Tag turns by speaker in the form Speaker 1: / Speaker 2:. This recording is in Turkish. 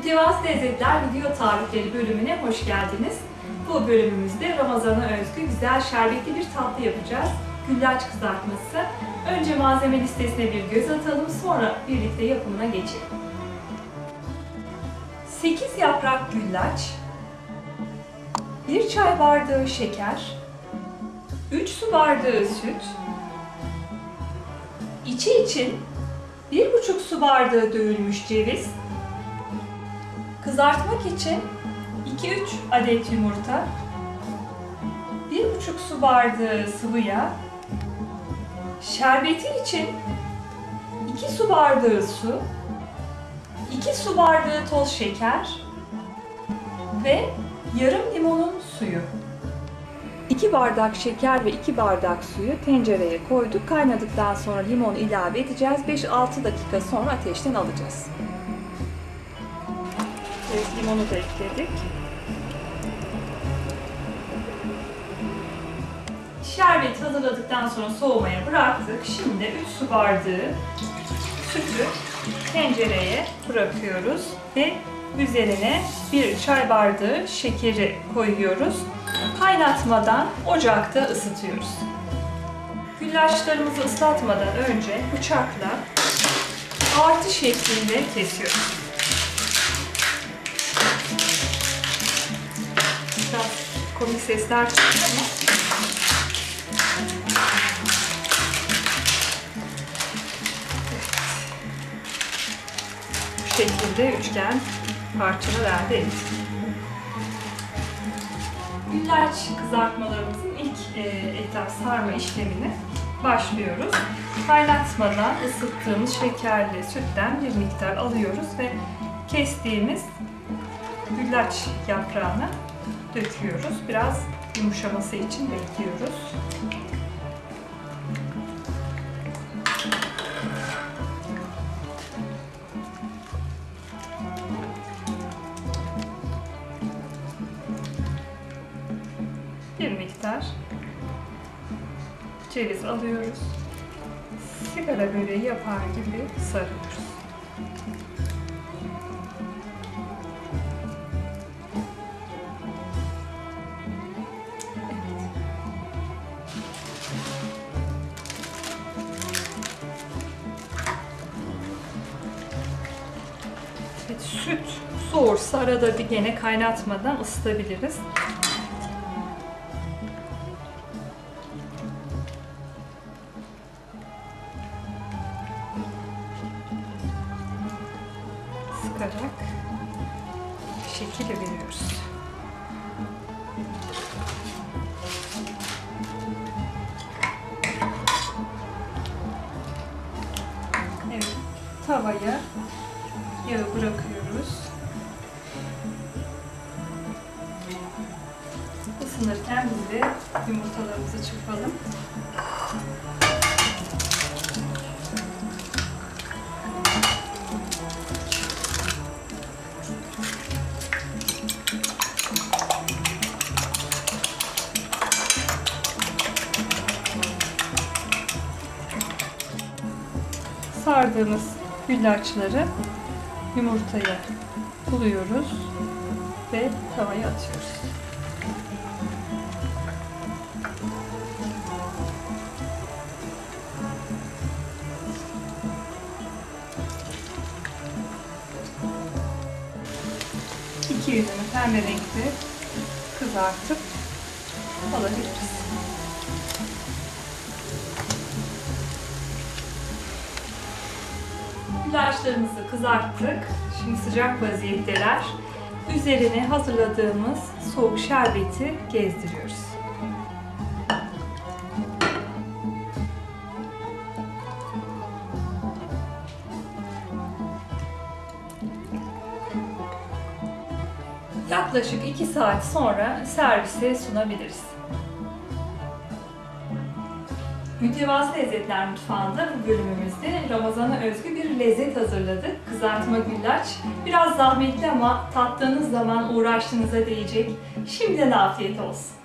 Speaker 1: Mütevazı Lezzetler Video Tarifleri bölümüne hoş geldiniz. Bu bölümümüzde Ramazan'a özgü güzel şerbetli bir tatlı yapacağız. Güllaç kızartması. Önce malzeme listesine bir göz atalım, sonra birlikte yapımına geçelim. 8 yaprak güllaç, 1 çay bardağı şeker, 3 su bardağı süt, içi için 1,5 su bardağı dövülmüş ceviz, kızartmak için 2-3 adet yumurta, 1,5 su bardağı sıvı yağ, şerbeti için 2 su bardağı su, 2 su bardağı toz şeker ve yarım limonun suyu. 2 bardak şeker ve 2 bardak suyu tencereye koyduk. Kaynadıktan sonra limonu ilave edeceğiz. 5-6 dakika sonra ateşten alacağız. Evet, limonu da ekledik. Şerbeti hazırladıktan sonra soğumaya bıraktık. Şimdi 3 su bardağı sütü tencereye bırakıyoruz ve üzerine bir çay bardağı şekeri koyuyoruz. Kaynatmadan ocakta ısıtıyoruz. Güllaçlarımızı ıslatmadan önce bıçakla artı şeklinde kesiyoruz. Komik sesler çıkıyor bu şekilde üçgen parçalar elde ettik. Güllaç kızartmalarımızın ilk e, etap sarma işlemine başlıyoruz. Kaynatmadan ısıttığımız şekerli sütten bir miktar alıyoruz ve kestiğimiz güllaç yaprağını döküyoruz. Biraz yumuşaması için bekliyoruz. bir miktar ceviz alıyoruz. Sigara böreği yapar gibi sarıyoruz. Evet, süt soğursa arada bir gene kaynatmadan ısıtabiliriz. sıkarak şekil veriyoruz. Evet, tavaya yağı bırakıyoruz. Isınırken biz de yumurtalarımızı çırpalım. sardığımız güllaçları yumurtaya buluyoruz ve tavaya atıyoruz. İki yüzünü pembe renkte kızartıp alabiliriz. Güllaçlarımızı kızarttık. Şimdi sıcak vaziyetteler. Üzerine hazırladığımız soğuk şerbeti gezdiriyoruz. Yaklaşık 2 saat sonra servise sunabiliriz. Mütevazı Lezzetler Mutfağı'nda bu bölümümüzde Ramazan'a özgü bir lezzet hazırladık. Kızartma güllaç. Biraz zahmetli ama tattığınız zaman uğraştığınıza değecek. Şimdiden afiyet olsun.